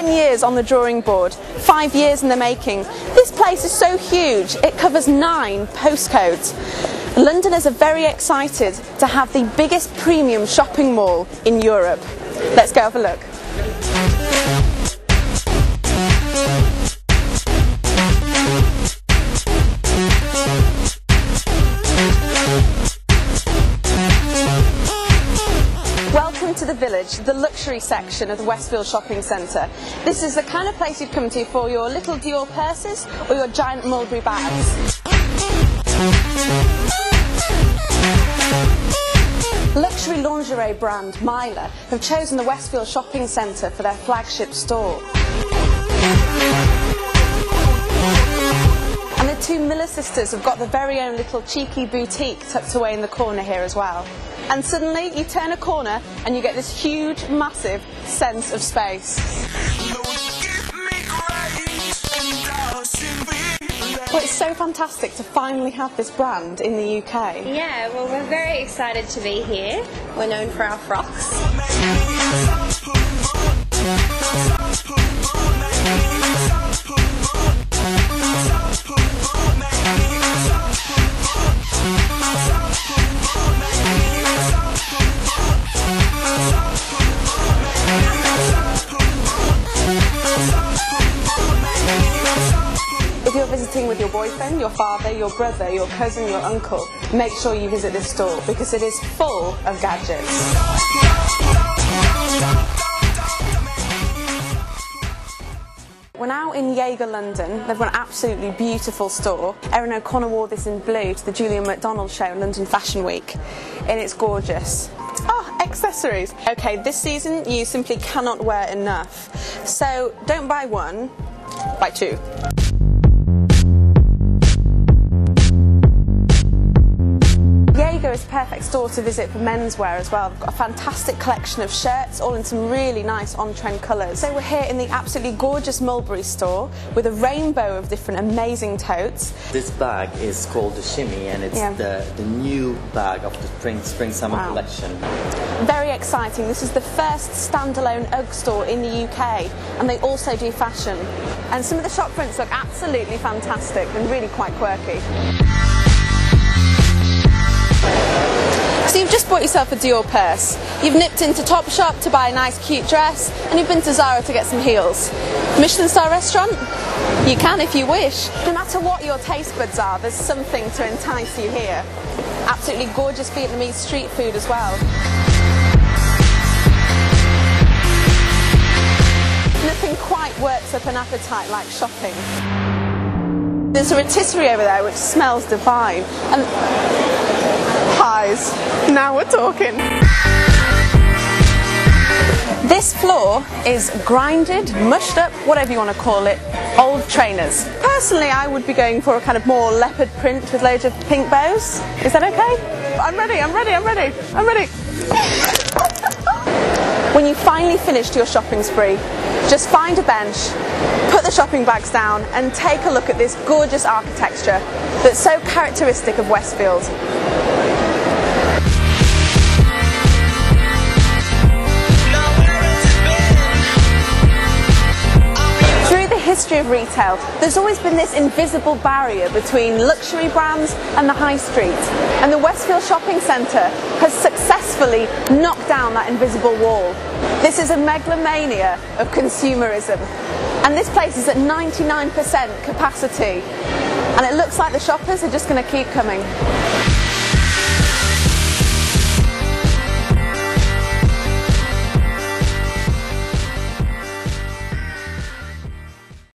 10 years on the drawing board, five years in the making. This place is so huge, it covers nine postcodes. Londoners are very excited to have the biggest premium shopping mall in Europe. Let's go have a look. The village, the luxury section of the Westfield Shopping Centre. This is the kind of place you'd come to for your little Dior purses or your giant Mulberry bags. Luxury lingerie brand Myla have chosen the Westfield Shopping Centre for their flagship store. And the two Miller sisters have got their very own little cheeky boutique tucked away in the corner here as well. And suddenly you turn a corner and you get this huge, massive sense of space. Well, it's so fantastic to finally have this brand in the UK. Yeah, well, we're very excited to be here. We're known for our frocks. Your boyfriend, your father, your brother, your cousin, your uncle, make sure you visit this store because it is full of gadgets. We're now in Jaeger, London. They've got an absolutely beautiful store. Erin O'Connor wore this in blue to the Julien Macdonald show in London Fashion Week, and it's gorgeous. Oh, accessories. Okay, this season you simply cannot wear enough. So don't buy one, buy two. Jaeger is a perfect store to visit for menswear as well. They've got a fantastic collection of shirts, all in some really nice on-trend colours. So we're here in the absolutely gorgeous Mulberry store with a rainbow of different amazing totes. This bag is called the Shimmy and it's Yeah. the, the new bag of the spring spring summer Wow. collection. Very exciting. This is the first standalone UGG store in the UK and they also do fashion. And some of the shop fronts look absolutely fantastic and really quite quirky. So you've just bought yourself a Dior purse. You've nipped into Topshop to buy a nice cute dress and you've been to Zara to get some heels. Michelin star restaurant? You can if you wish. No matter what your taste buds are, there's something to entice you here. Absolutely gorgeous Vietnamese street food as well. Nothing quite works up an appetite like shopping. There's a rotisserie over there which smells divine. And pies. Now we're talking. This floor is grinded, mushed up, whatever you want to call it, old trainers. Personally, I would be going for a kind of more leopard print with loads of pink bows. Is that okay? I'm ready, I'm ready, I'm ready, I'm ready. When you finally finished your shopping spree, just find a bench, put the shopping bags down, and take a look at this gorgeous architecture that's so characteristic of Westfield. History of retail, there's always been this invisible barrier between luxury brands and the high street. And the Westfield Shopping Centre has successfully knocked down that invisible wall. This is a megalomania of consumerism. And this place is at 99% capacity. And it looks like the shoppers are just going to keep coming.